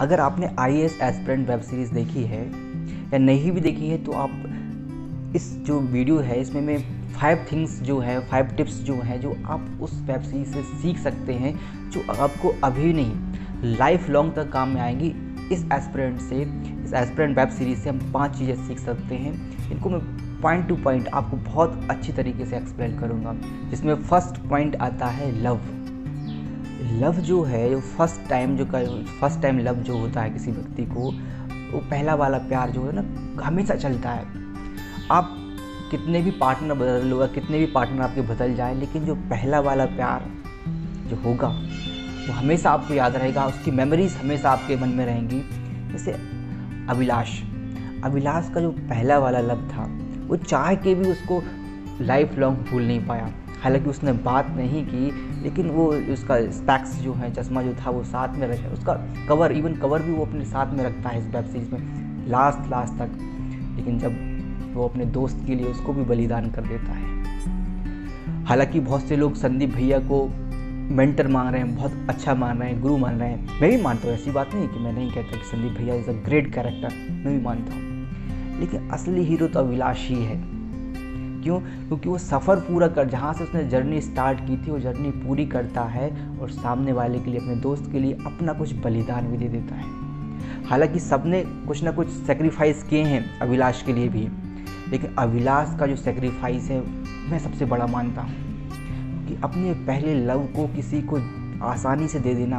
अगर आपने I S aspirant web series देखी है या नहीं भी देखी है तो आप इस जो वीडियो है, इसमें मैं फाइव थिंग्स जो है फाइव टिप्स जो हैं, जो आप उस वेब सीरीज़ से सीख सकते हैं, जो आपको अभी नहीं लाइफ लॉन्ग तक काम में आएँगी। इस एस्पिरेंट से, इस एस्पिरेंट वेब सीरीज़ से हम पाँच चीज़ें सीख सकते हैं। इनको मैं पॉइंट टू पॉइंट आपको बहुत अच्छी तरीके से एक्सप्लेन करूँगा, जिसमें फ़र्स्ट पॉइंट आता है लव लव जो है, जो फ़र्स्ट टाइम जो फ़र्स्ट टाइम लव जो होता है किसी व्यक्ति को, वो पहला वाला प्यार जो है ना, हमेशा चलता है। आप कितने भी पार्टनर बदल लो कितने भी पार्टनर आपके बदल जाए, लेकिन जो पहला वाला प्यार जो होगा, वो हमेशा आपको याद रहेगा, उसकी मेमोरीज हमेशा आपके मन में रहेंगी। जैसे अभिलाष अभिलाष का जो पहला वाला लव था, वो चाह के भी उसको लाइफ लॉन्ग भूल नहीं पाया। हालाँकि उसने बात नहीं की, लेकिन वो उसका स्पैक्स जो है, चश्मा जो था, वो साथ में रखा, उसका कवर इवन कवर भी वो अपने साथ में रखता है इस वेब सीरीज़ में लास्ट लास्ट तक। लेकिन जब वो अपने दोस्त के लिए उसको भी बलिदान कर देता है। हालाँकि बहुत से लोग संदीप भैया को मेंटर मान रहे हैं, बहुत अच्छा मान रहे हैं, गुरु मान रहे हैं। मैं भी मानता हूँ, ऐसी बात नहीं कि मैं नहीं कहता कि संदीप भैया इज़ अ ग्रेट कैरेक्टर मैं भी मानता हूँ। लेकिन असली हीरो तो अभिलाष ही है। क्यों? क्योंकि वो सफ़र पूरा कर, जहाँ से उसने जर्नी स्टार्ट की थी, वो जर्नी पूरी करता है और सामने वाले के लिए, अपने दोस्त के लिए अपना कुछ बलिदान भी दे देता है। हालाँकि सबने कुछ ना कुछ सेक्रीफाइस किए हैं अभिलाष के लिए भी, लेकिन अभिलाष का जो सेक्रीफाइस है, मैं सबसे बड़ा मानता हूँ कि अपने पहले लव को किसी को आसानी से दे देना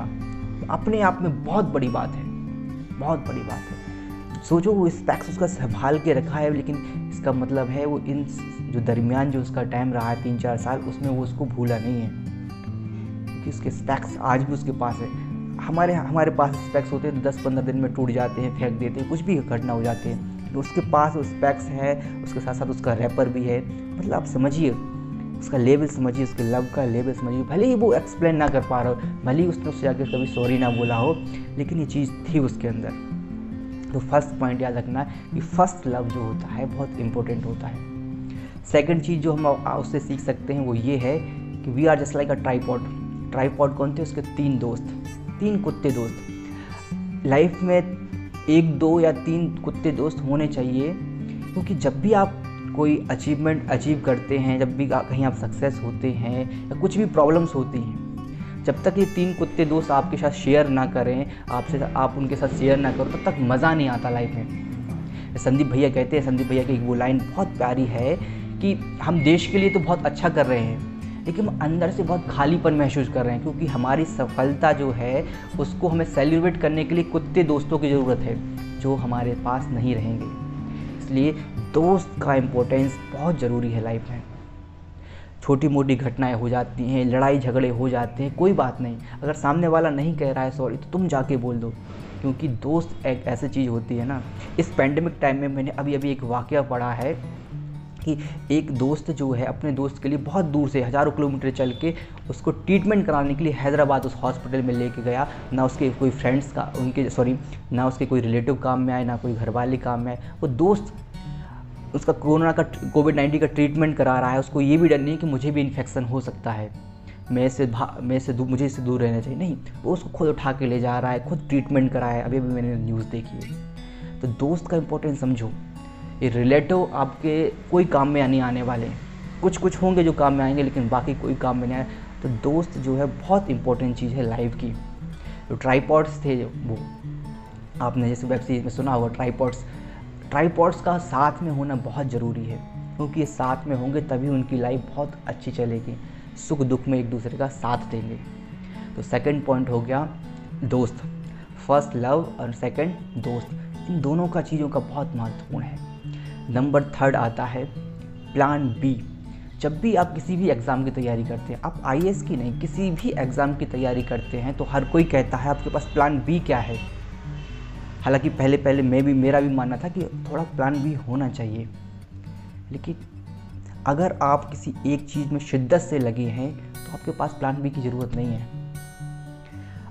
अपने आप में बहुत बड़ी बात है, बहुत बड़ी बात है। सोचो, वो इस स्पैक्स उसका संभाल के रखा है, लेकिन इसका मतलब है वो इन जो दरमियान जो उसका टाइम रहा है तीन चार साल, उसमें वो उसको भूला नहीं है। क्योंकि उसके स्पैक्स आज भी उसके पास है। हमारे हमारे पास स्पैक्स होते हैं तो दस पंद्रह दिन में टूट जाते हैं, फेंक देते हैं, कुछ भी घटना हो जाती है। तो उसके पास वो स्पैक्स है, उसके साथ साथ उसका रैपर भी है। मतलब आप समझिए, उसका लेवल समझिए, उसके लव का लेवल समझिए। भले ही वो एक्सप्लेन ना कर पा रहा हो, भले ही उसने उससे जाकर कभी सॉरी ना बोला हो, लेकिन ये चीज़ थी उसके अंदर। तो फ़र्स्ट पॉइंट याद रखना कि फ़र्स्ट लव जो होता है, बहुत इंपॉर्टेंट होता है। सेकंड चीज़ जो हम उससे सीख सकते हैं वो ये है कि we are just like a tripod tripod कौन थे? उसके तीन दोस्त। तीन कुत्ते दोस्त। लाइफ में एक, दो या तीन कुत्ते दोस्त होने चाहिए, क्योंकि जब भी आप कोई अचीवमेंट अचीव करते हैं, जब भी कहीं आप सक्सेस होते हैं या कुछ भी प्रॉब्लम्स होती हैं जब तक ये तीन कुत्ते दोस्त आपके साथ शेयर ना करें, आपसे आप उनके साथ शेयर ना करो, तब तक मज़ा नहीं आता लाइफ में। संदीप भैया कहते हैं, संदीप भैया की वो लाइन बहुत प्यारी है कि हम देश के लिए तो बहुत अच्छा कर रहे हैं, लेकिन हम अंदर से बहुत खालीपन महसूस कर रहे हैं क्योंकि हमारी सफलता जो है, उसको हमें सेलिब्रेट करने के लिए कुत्ते दोस्तों की ज़रूरत है, जो हमारे पास नहीं रहेंगे। इसलिए दोस्त का इम्पोर्टेंस बहुत ज़रूरी है लाइफ में। छोटी मोटी घटनाएँ हो जाती हैं लड़ाई झगड़े हो जाते हैं, कोई बात नहीं। अगर सामने वाला नहीं कह रहा है सॉरी तो तुम जाके बोल दो। क्योंकि दोस्त एक ऐसी चीज़ होती है ना। इस पैंडमिक टाइम में मैंने अभी अभी एक वाक्य पढ़ा है कि एक दोस्त जो है, अपने दोस्त के लिए बहुत दूर से, हज़ारों किलोमीटर चल के उसको ट्रीटमेंट कराने के लिए हैदराबाद उस हॉस्पिटल में लेके गया। ना उसके कोई फ्रेंड्स का, उनके सॉरी ना उसके कोई रिलेटिव काम में आए, ना कोई घरवाले काम में आए। वो दोस्त उसका कोरोना का कोविड नाइन्टीन का ट्रीटमेंट करा रहा है, उसको ये भी डर नहीं है कि मुझे भी इन्फेक्शन हो सकता है। मैं से भा, मैं से मुझे इससे दूर रहना चाहिए। नहीं, वो उसको खुद उठा के ले जा रहा है, खुद ट्रीटमेंट करा है। अभी अभी मैंने न्यूज़ देखी है। तो दोस्त का इंपॉर्टेंस समझो। ये रिलेटिव आपके कोई काम में नहीं आने वाले। कुछ कुछ होंगे जो काम में आएँगे, लेकिन बाकी कोई काम में नहीं आए। तो दोस्त जो है, बहुत इंपॉर्टेंट चीज़ है लाइफ की। जो ट्राईपॉड्स थे वो, आपने जैसे वेब सीरीज़ में सुना होगा ट्राईपॉड्स ट्राईपॉड्स का साथ में होना बहुत ज़रूरी है, क्योंकि ये साथ में होंगे तभी उनकी लाइफ बहुत अच्छी चलेगी, सुख दुख में एक दूसरे का साथ देंगे। तो सेकंड पॉइंट हो गया दोस्त। फ़र्स्ट लव और सेकंड दोस्त। इन दोनों का चीज़ों का बहुत महत्वपूर्ण है। नंबर थर्ड आता है प्लान बी जब भी आप किसी भी एग्ज़ाम की तैयारी करते हैं, आप आईएएस की नहीं, किसी भी एग्ज़ाम की तैयारी करते हैं तो हर कोई कहता है, आपके पास प्लान बी क्या है? हालाँकि पहले पहले मैं भी, मेरा भी मानना था कि थोड़ा प्लान भी होना चाहिए। लेकिन अगर आप किसी एक चीज़ में शिद्दत से लगे हैं तो आपके पास प्लान बी की ज़रूरत नहीं है।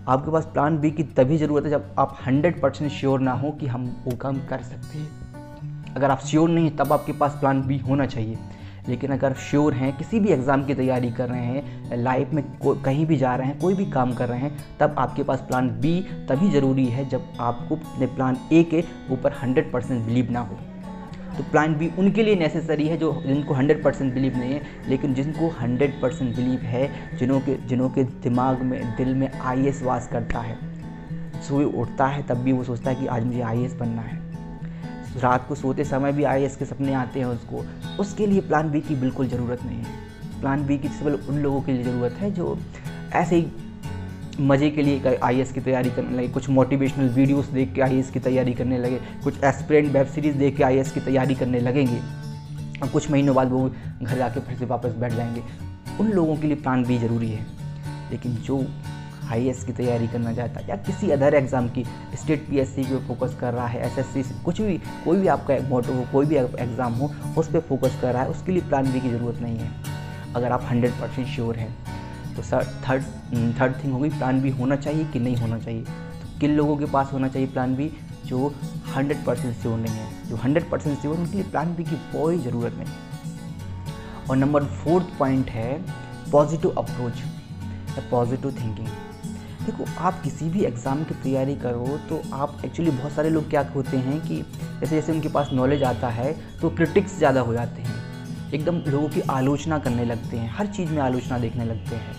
आपके पास प्लान बी की तभी ज़रूरत है जब आप हंड्रेड परसेंट श्योर ना हो कि हम वो काम कर सकते हैं। अगर आप श्योर नहीं हैं, तब आपके पास प्लान बी होना चाहिए। लेकिन अगर श्योर हैं, किसी भी एग्ज़ाम की तैयारी कर रहे हैं, लाइफ में कहीं भी जा रहे हैं, कोई भी काम कर रहे हैं, तब आपके पास प्लान बी तभी ज़रूरी है जब आपको अपने प्लान ए के ऊपर 100 परसेंट बिलीव ना हो। तो प्लान बी उनके लिए नेसेसरी है जो, जिनको 100 परसेंट बिलीव नहीं है, लेकिन जिनको 100 परसेंट बिलीव है, जिन्हों के जिन्हों के दिमाग में, दिल में आईएएस वास करता है सुबह उठता है, तब भी वो सोचता है कि आज मुझे आईएएस बनना है। रात को सोते समय भी आई के सपने आते हैं उसको। उसके लिए प्लान बी की बिल्कुल ज़रूरत नहीं है। प्लान बी की सिर्फ़ उन लोगों के लिए ज़रूरत है जो ऐसे ही मज़े के लिए आई की तैयारी करने लगे, कुछ मोटिवेशनल वीडियोस देख के आई की तैयारी करने लगे, कुछ एस्पिरेंट वेब सीरीज़ देख के आई की तैयारी करने लगेंगे, और कुछ महीनों बाद वो घर जाके फिर से वापस बैठ जाएँगे। उन लोगों के लिए प्लान बी ज़रूरी है। लेकिन जो आई की तैयारी करना चाहता है या किसी अदर एग्ज़ाम की state P S C focus कर रहा है एस एस सी कुछ भी, कोई भी आपका मोटो हो, कोई भी एग्ज़ाम हो, उस पर फोकस कर रहा है, उसके लिए प्लान बी की ज़रूरत नहीं है। अगर आप हंड्रेड परसेंट श्योर हैं तो सर थर्ड थर्ड थिंग होगी प्लान बी होना चाहिए कि नहीं होना चाहिए? तो किन लोगों के पास होना चाहिए प्लान बी जो हंड्रेड परसेंट श्योर नहीं है। जो हंड्रेड परसेंट श्योर उनके लिए प्लान बी की कोई ज़रूरत नहीं। और नंबर फोर्थ पॉइंट है पॉजिटिव अप्रोच या पॉजिटिव थिंकिंग देखो, आप किसी भी एग्ज़ाम की तैयारी करो तो आप एक्चुअली बहुत सारे लोग क्या होते हैं कि जैसे जैसे उनके पास नॉलेज आता है तो क्रिटिक्स ज़्यादा हो जाते हैं। एकदम लोगों की आलोचना करने लगते हैं, हर चीज़ में आलोचना देखने लगते हैं।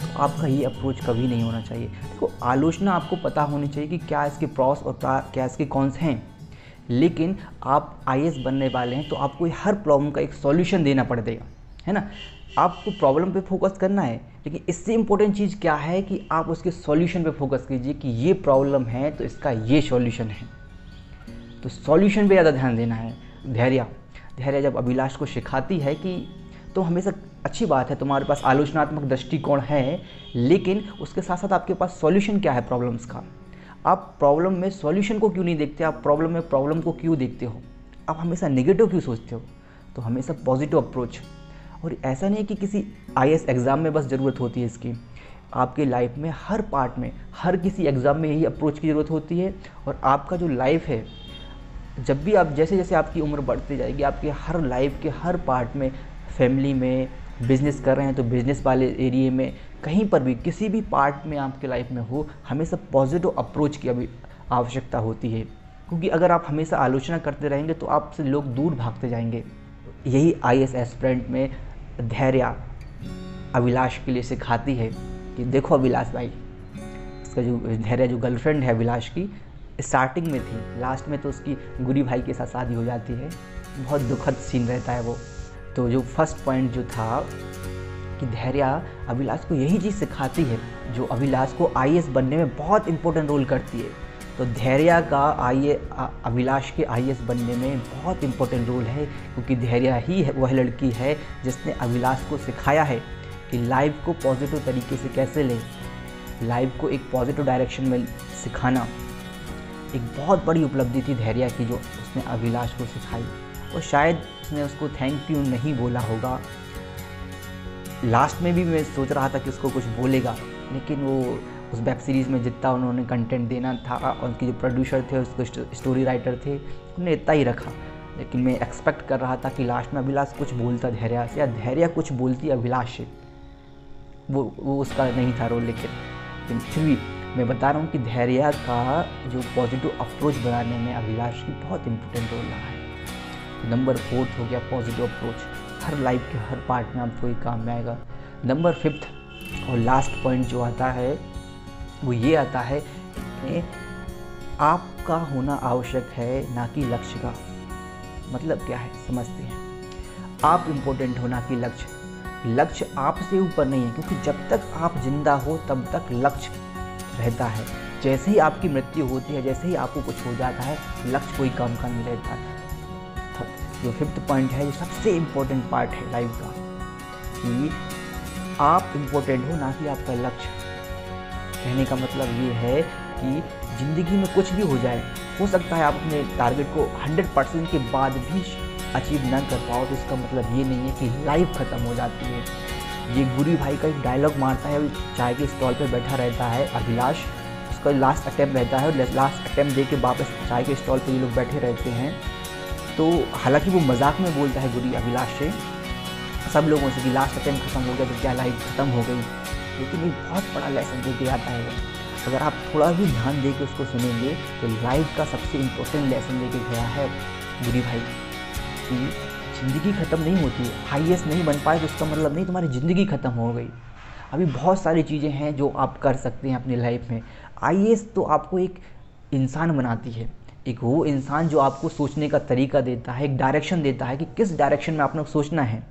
तो आपका ये अप्रोच कभी नहीं होना चाहिए। देखो, आलोचना आपको पता होनी चाहिए कि क्या इसके प्रॉस और क्या इसके कॉन्स हैं। लेकिन आप आई बनने वाले हैं तो आपको हर प्रॉब्लम का एक सॉल्यूशन देना पड़ेगा। है ना? आपको प्रॉब्लम पे फोकस करना है, लेकिन इससे इम्पोर्टेंट चीज़ क्या है कि आप उसके सॉल्यूशन पे फोकस कीजिए कि ये प्रॉब्लम है तो इसका ये सॉल्यूशन है। तो सॉल्यूशन पे ज़्यादा ध्यान देना है। धैर्य। धैर्य जब अभिलाष को सिखाती है कि तो हमेशा अच्छी बात है, तुम्हारे पास आलोचनात्मक दृष्टिकोण है, लेकिन उसके साथ साथ आपके पास सॉल्यूशन क्या है प्रॉब्लम्स का? आप प्रॉब्लम में सॉल्यूशन को क्यों नहीं देखते? आप प्रॉब्लम में प्रॉब्लम को क्यों देखते हो? आप हमेशा नेगेटिव क्यों सोचते हो? तो हमेशा पॉजिटिव अप्रोच और ऐसा नहीं है कि किसी आईएएस एग्ज़ाम में बस ज़रूरत होती है इसकी। आपके लाइफ में हर पार्ट में, हर किसी एग्ज़ाम में यही अप्रोच की ज़रूरत होती है और आपका जो लाइफ है, जब भी आप, जैसे जैसे आपकी उम्र बढ़ती जाएगी, आपके हर लाइफ के हर पार्ट में फैमिली में बिज़नेस कर रहे हैं तो बिज़नेस वाले एरिए में, कहीं पर भी, किसी भी पार्ट में आपके लाइफ में हो, हमेशा पॉजिटिव अप्रोच की अभी आवश्यकता होती है। क्योंकि अगर आप हमेशा आलोचना करते रहेंगे तो आपसे लोग दूर भागते जाएँगे। यही आई एस में धैर्य अभिलाष के लिए सिखाती है कि देखो अभिलाष भाई, उसका जो धैर्य, जो गर्लफ्रेंड है अभिलाष की स्टार्टिंग में थी लास्ट में तो उसकी गुरी भाई के साथ शादी हो जाती है, बहुत दुखद सीन रहता है वो। तो जो फ़र्स्ट पॉइंट जो था कि धैर्य अभिलाष को यही चीज़ सिखाती है, जो अभिलाष को आई बनने में बहुत इंपॉर्टेंट रोल करती है। तो धैर्य का आई अभिलाष के आई बनने में बहुत इंपॉर्टेंट रोल है, क्योंकि धैर्य ही है, वह लड़की है जिसने अभिलाष को सिखाया है कि लाइफ को पॉजिटिव तरीके से कैसे लें। लाइफ को एक पॉजिटिव डायरेक्शन में सिखाना एक बहुत बड़ी उपलब्धि थी धैर्य की जो उसने अभिलाष को सिखाई। और शायद उसने उसको थैंक यू नहीं बोला होगा। लास्ट में भी मैं सोच रहा था कि उसको कुछ बोलेगा, लेकिन वो उस वेब सीरीज़ में जितना उन्होंने कंटेंट देना था और उनके जो प्रोड्यूसर थे, उसके स्टोरी राइटर थे, उन्होंने इतना ही रखा। लेकिन मैं एक्सपेक्ट कर रहा था कि लास्ट में अभिलाष कुछ बोलता, धैर्य से। या धैर्य कुछ बोलती, अभिलाष से। वो वो उसका नहीं था रोल लेकिन लेकिन फिर भी मैं बता रहा हूँ कि धैर्य का जो पॉजिटिव अप्रोच बनाने में अभिलाष की बहुत इंपॉर्टेंट रोल रहा है। नंबर फोर्थ हो गया पॉजिटिव अप्रोच हर लाइफ के हर पार्ट में आपको ये काम में आएगा। नंबर फिफ्थ और लास्ट पॉइंट जो आता है वो ये आता है कि आपका होना आवश्यक है, ना कि लक्ष्य का। मतलब क्या है? समझते हैं। आप इम्पोर्टेंट हो, ना कि लक्ष्य। लक्ष्य आपसे ऊपर नहीं है, क्योंकि जब तक आप ज़िंदा हो, तब तक लक्ष्य रहता है। जैसे ही आपकी मृत्यु होती है, जैसे ही आपको कुछ हो जाता है, लक्ष्य कोई काम का नहीं रहता। है जो फिफ्थ पॉइंट है, जो सबसे इम्पोर्टेंट पार्ट है लाइफ का, कि आप इम्पोर्टेंट हो, ना कि आपका लक्ष्य। कहने का मतलब ये है कि ज़िंदगी में कुछ भी हो जाए, हो सकता है आप अपने टारगेट को 100 परसेंट के बाद भी अचीव ना कर पाओ तो इसका मतलब ये नहीं है कि लाइफ ख़त्म हो जाती है। ये गुरी भाई का एक डायलॉग मारता है, चाय के स्टॉल पर बैठा रहता है अभिलाष। उसका लास्ट अटैम्प्ट रहता है और लास्ट अटैम्प्ट दे के वापस चाय के स्टॉल पर ये लोग बैठे रहते हैं। तो हालाँकि वो मज़ाक में बोलता है गुरी अभिलाष से। सब लोगों से कि लास्ट अटेम्प्ट खत्म हो गया तो क्या लाइफ खत्म हो गई? लेकिन एक बहुत बड़ा लेसन दे के आता है अगर आप थोड़ा भी ध्यान दे के उसको सुनेंगे तो लाइफ का सबसे इम्पोर्टेंट लेसन दे के गया है बुरी भाई। कि ज़िंदगी ख़त्म नहीं होती है एस नहीं बन पाए तो उसका मतलब नहीं तुम्हारी ज़िंदगी ख़त्म हो गई। अभी बहुत सारी चीज़ें हैं जो आप कर सकते हैं अपनी लाइफ में। आईएएस तो आपको एक इंसान बनाती है। एक वो इंसान जो आपको सोचने का तरीका देता है, एक डायरेक्शन देता है कि किस डायरेक्शन में आपने सोचना है।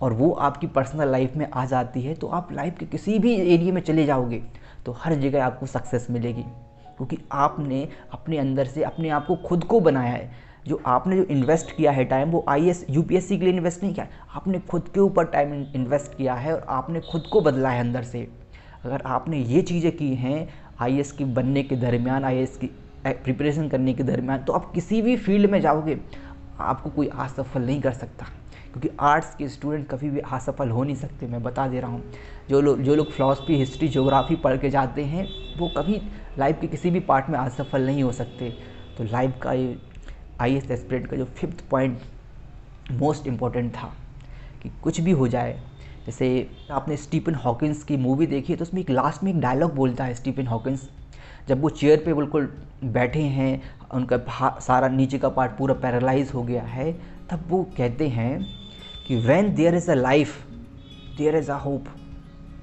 और वो आपकी पर्सनल लाइफ में आ जाती है तो आप लाइफ के किसी भी एरिए में चले जाओगे तो हर जगह आपको सक्सेस मिलेगी। क्योंकि आपने अपने अंदर से अपने आप को खुद को बनाया है। जो आपने जो इन्वेस्ट किया है टाइम वो I S U P S C के लिए इन्वेस्ट नहीं किया, आपने खुद के ऊपर टाइम इन्वेस्ट किया है और आपने खुद को बदला है अंदर से। अगर आपने ये चीज़ें की हैं आई एस की बनने के दरमियान आई एस की प्रिपरेशन करने के दरमियान तो आप किसी भी फ़ील्ड में जाओगे, आपको कोई असफल नहीं कर सकता। क्योंकि आर्ट्स के स्टूडेंट कभी भी असफल हो नहीं सकते, मैं बता दे रहा हूँ। जो लोग जो लोग फ़िलासफ़ी हिस्ट्री जोग्राफ़ी पढ़ के जाते हैं, वो कभी लाइफ के किसी भी पार्ट में असफल नहीं हो सकते। तो लाइफ का ये आई एस एस्पिरेंट का जो फिफ्थ पॉइंट मोस्ट इंपॉर्टेंट था कि कुछ भी हो जाए। जैसे आपने स्टीफन हॉकिंस की मूवी देखी है तो उसमें एक लास्ट में एक डायलॉग बोलता है स्टीफन हॉकिंस जब वो चेयर पे बिल्कुल बैठे हैं, उनका सारा नीचे का पार्ट पूरा पैरालाइज हो गया है, तब वो कहते हैं कि when there is a life there is a hope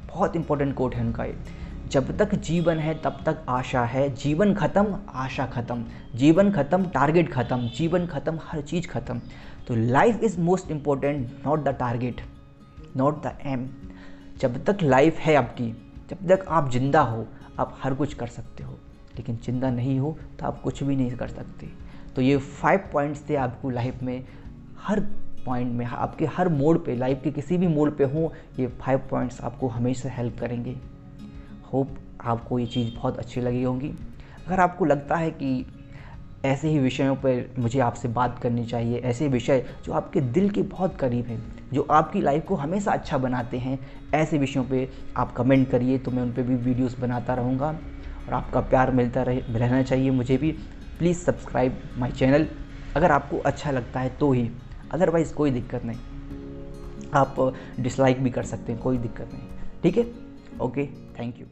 बहुत इंपॉर्टेंट कोट है उनका ये। जब तक जीवन है, तब तक आशा है। जीवन ख़त्म, आशा ख़त्म। जीवन ख़त्म टारगेट ख़त्म। जीवन ख़त्म, हर चीज़ ख़त्म। तो life is most important not the target not the aim जब तक लाइफ है आपकी, जब तक आप ज़िंदा हो, आप हर कुछ कर सकते हो। लेकिन ज़िंदा नहीं हो तो आप कुछ भी नहीं कर सकते। तो ये फाइव पॉइंट्स थे आपको लाइफ में। हर पॉइंट में, आपके हर मोड पे लाइफ के किसी भी मोड पे हो, ये फाइव पॉइंट्स आपको हमेशा हेल्प करेंगे। होप आपको ये चीज़ बहुत अच्छी लगी होगी। अगर आपको लगता है कि ऐसे ही विषयों पर मुझे आपसे बात करनी चाहिए, ऐसे विषय जो आपके दिल के बहुत करीब हैं, जो आपकी लाइफ को हमेशा अच्छा बनाते हैं, ऐसे विषयों पे आप कमेंट करिए तो मैं उन पर भी वीडियोस बनाता रहूँगा। और आपका प्यार मिलता रहे, रहना चाहिए मुझे भी। प्लीज़ सब्सक्राइब माई चैनल अगर आपको अच्छा लगता है तो ही अदरवाइज़ कोई दिक्कत नहीं। आप डिसलाइक भी कर सकते हैं, कोई दिक्कत नहीं। ठीक है? Okay thank you